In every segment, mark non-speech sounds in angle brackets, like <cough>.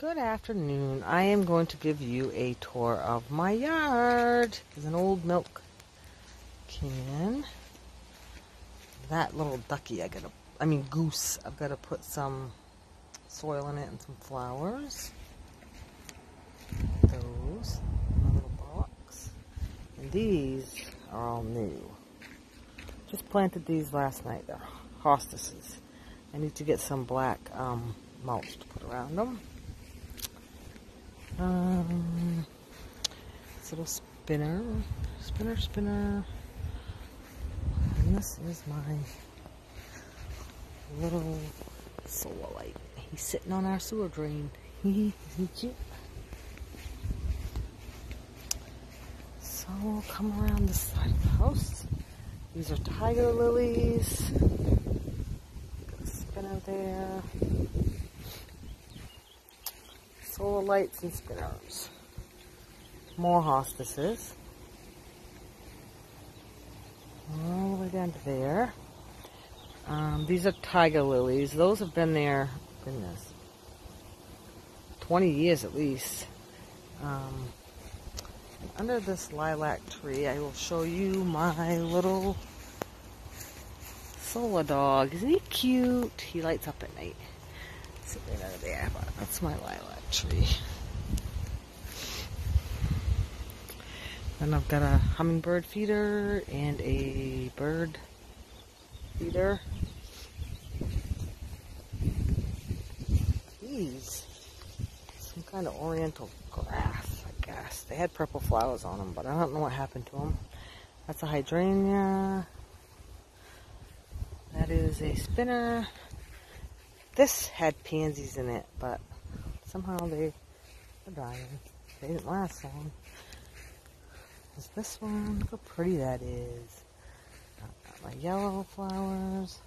Good afternoon. I am going to give you a tour of my yard. There's an old milk can. That little ducky, I gotta, I mean goose, I've got to put some soil in it and some flowers. Those, my little box. And these are all new. Just planted these last night. They're hostas. I need to get some black um, mulch to put around them. Um, this little spinner, spinner, spinner. And this is my little solar light. He's sitting on our sewer drain. <laughs> Cute? So we'll come around this side of the house. These are tiger lilies. Spinner there. Solar lights and spinners. More hospices. All the way down to there. Um, these are tiger lilies. Those have been there, goodness, 20 years at least. Um, under this lilac tree, I will show you my little solar dog. Isn't he cute? He lights up at night. Sitting under there, but that's my lilac tree. Then I've got a hummingbird feeder and a bird feeder. These, some kind of oriental grass, I guess. They had purple flowers on them, but I don't know what happened to them. That's a hydrangea. That is a spinner. This had pansies in it, but somehow they are dying. They didn't last long. Is this one? Look how pretty that is. Got my yellow flowers.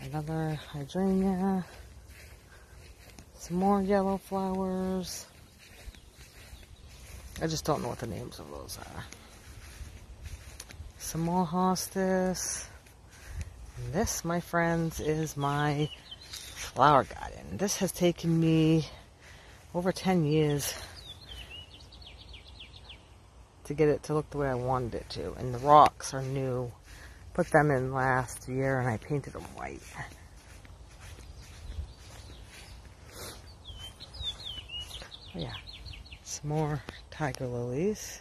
Another hydrangea. Some more yellow flowers. I just don't know what the names of those are. Some more hostas. This, my friends, is my flower garden. This has taken me over 10 years to get it to look the way I wanted it to. And the rocks are new. Put them in last year and I painted them white. Oh, yeah, some more tiger lilies.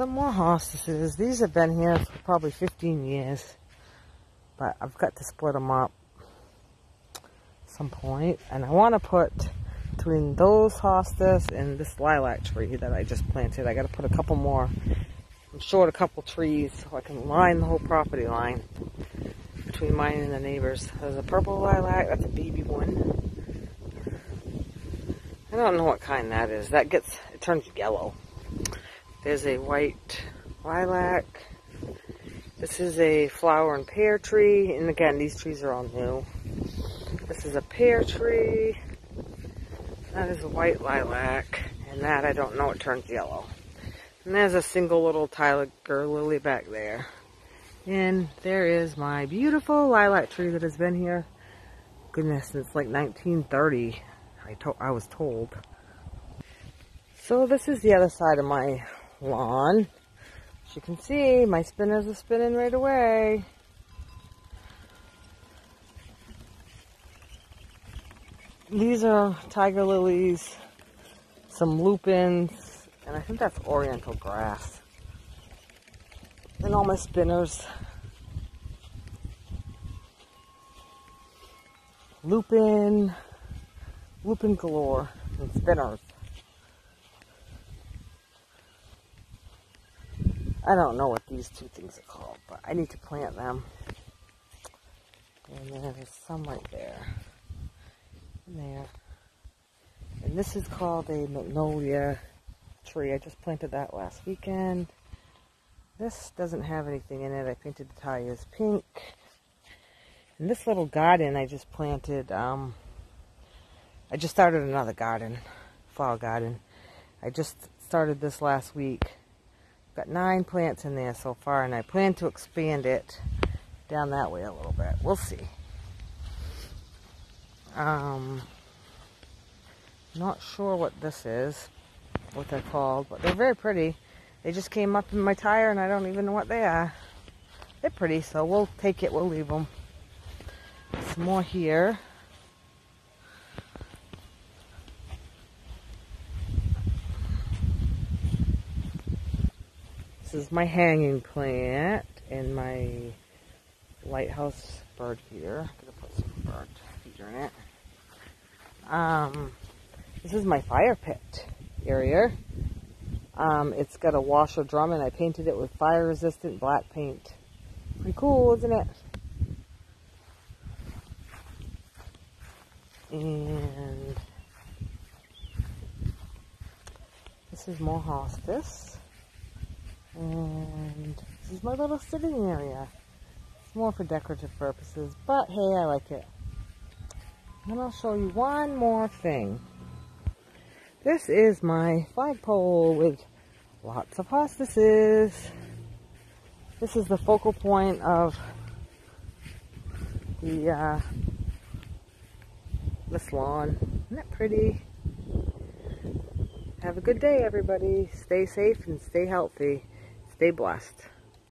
Some more hospices. These have been here for probably 15 years. But I've got to split them up some point. And I want to put between those hostas and this lilac tree that I just planted. I got to put a couple more. I'm short a couple trees so I can line the whole property line between mine and the neighbors. There's a purple lilac. That's a baby one. I don't know what kind that is. That gets, it turns yellow. There's a white lilac. This is a flower and pear tree. And again, these trees are all new. This is a pear tree. That is a white lilac. And that, I don't know, it turns yellow. And there's a single little tiger lily back there. And there is my beautiful lilac tree that has been here, goodness, since like 1930, I, to I was told. So this is the other side of my lawn. As you can see, my spinners are spinning right away. These are tiger lilies, some lupins, and I think that's oriental grass. And all my spinners. Lupin, lupin galore, and spinners. I don't know what these two things are called, but I need to plant them. And then there's some right there. And there. And this is called a magnolia tree. I just planted that last weekend. This doesn't have anything in it. I painted the tires pink. And this little garden I just planted, um, I just started another garden, flower garden. I just started this last week. Got nine plants in there so far, and I plan to expand it down that way a little bit. We'll see. Um, not sure what this is, what they're called, but they're very pretty. They just came up in my tire and I don't even know what they are. They're pretty, so we'll take it, we'll leave them. Some more here. This is my hanging plant and my lighthouse bird feeder. I'm gonna put some bird feeder in it. Um, this is my fire pit area. Um, it's got a washer drum and I painted it with fire resistant black paint. Pretty cool, isn't it? And this is more hospice. And this is my little sitting area. It's more for decorative purposes, but hey, I like it. And I'll show you one more thing. This is my flagpole with lots of hospices. This is the focal point of the uh, this lawn. Isn't that pretty? Have a good day, everybody. Stay safe and stay healthy. Stay blessed.